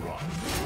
run.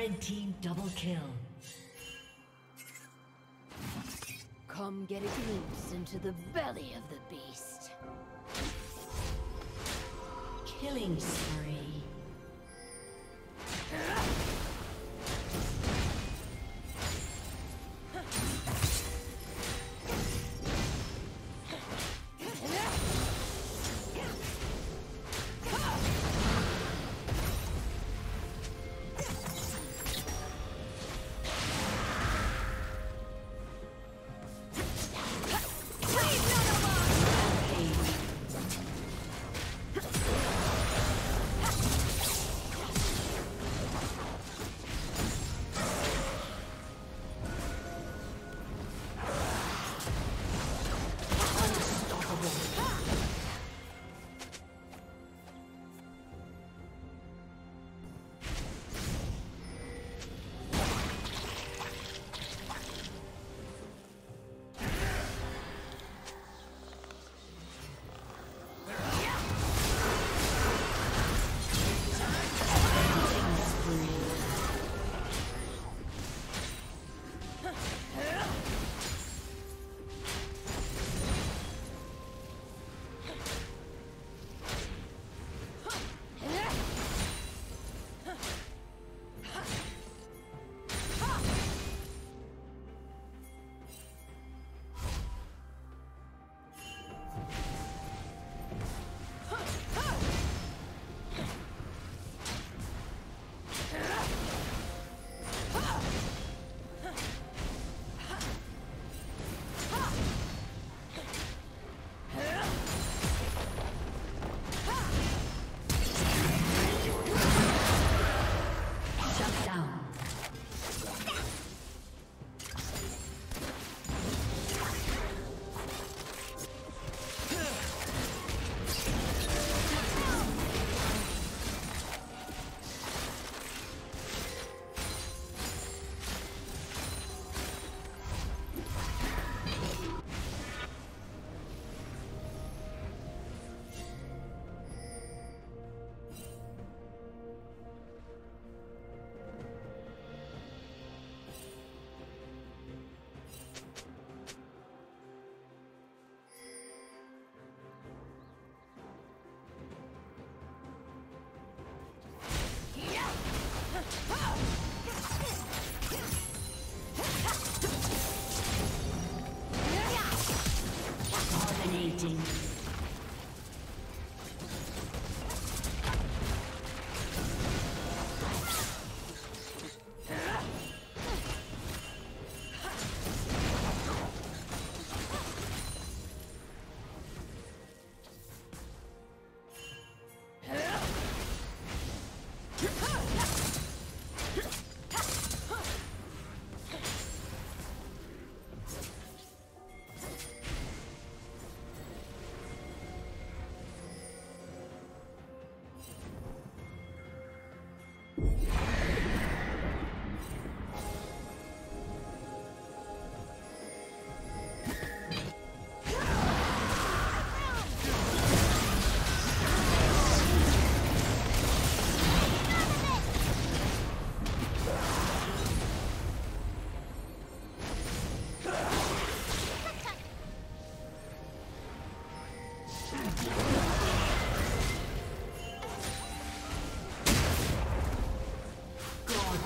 Red team double kill. Come get a glimpse into the belly of the beast. Killing spree.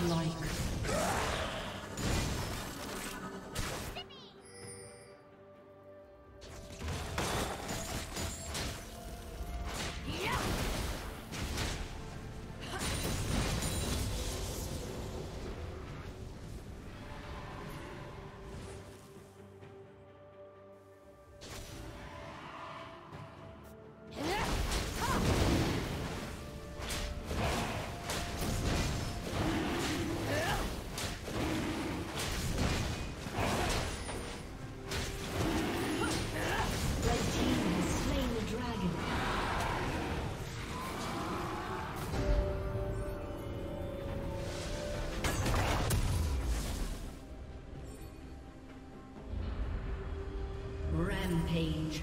like. Rampage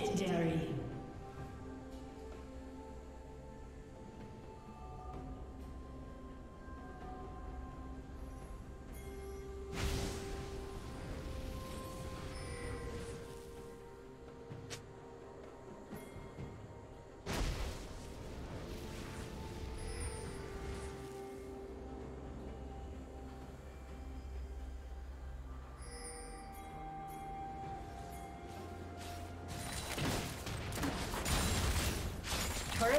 Legendary.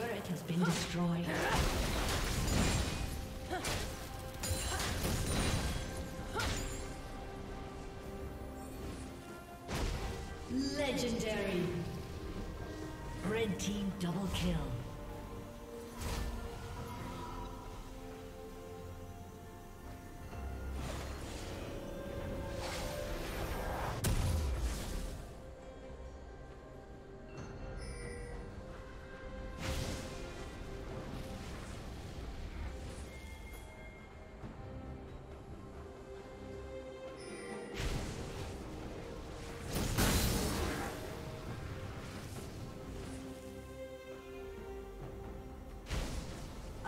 Turret has been destroyed. Legendary.